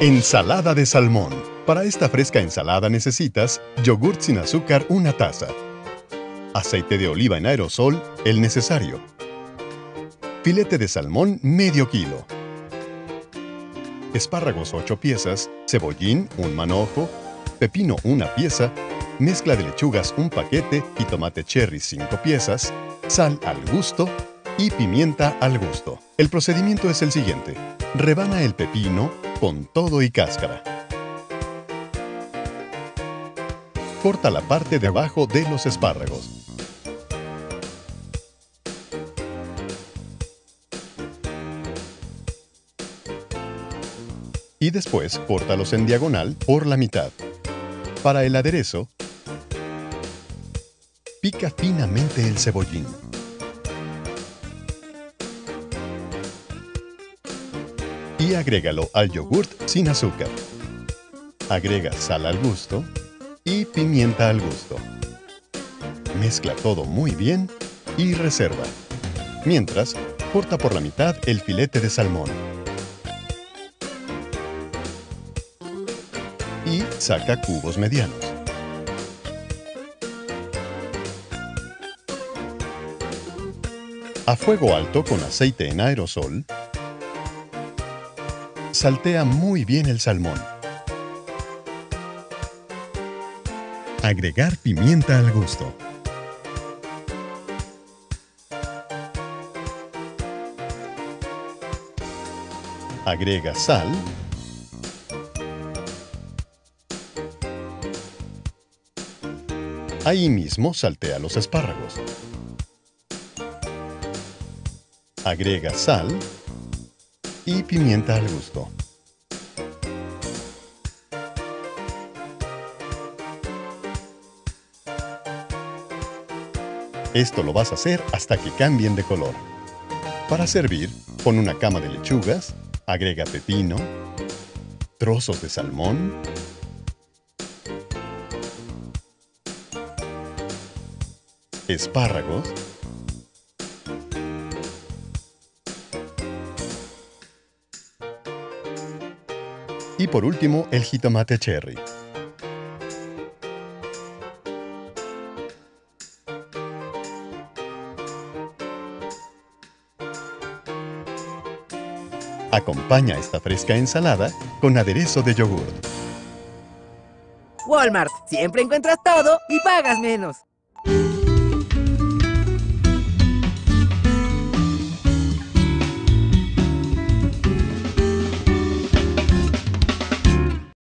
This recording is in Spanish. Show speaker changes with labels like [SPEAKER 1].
[SPEAKER 1] Ensalada de salmón. Para esta fresca ensalada necesitas yogurt sin azúcar una taza, aceite de oliva en aerosol el necesario, filete de salmón medio kilo, espárragos 8 piezas, cebollín un manojo, pepino una pieza, mezcla de lechugas un paquete. Y tomate cherry 5 piezas, sal al gusto y pimienta al gusto. El procedimiento es el siguiente. Rebana el pepino con todo y cáscara. Corta la parte de abajo de los espárragos. Y después córtalos en diagonal por la mitad. Para el aderezo, pica finamente el cebollín. Y agrégalo al yogurt sin azúcar. Agrega sal al gusto y pimienta al gusto. Mezcla todo muy bien y reserva. Mientras, corta por la mitad el filete de salmón. Y saca cubos medianos. A fuego alto con aceite en aerosol, Saltea muy bien el salmón. Agregar pimienta al gusto. Agrega sal. Ahí mismo saltea los espárragos. Agrega sal y pimienta al gusto. Esto lo vas a hacer hasta que cambien de color. Para servir, pon una cama de lechugas, agrega pepino, trozos de salmón, espárragos, Y por último, el jitomate cherry. Acompaña esta fresca ensalada con aderezo de yogur.
[SPEAKER 2] Walmart, siempre encuentras todo y pagas menos.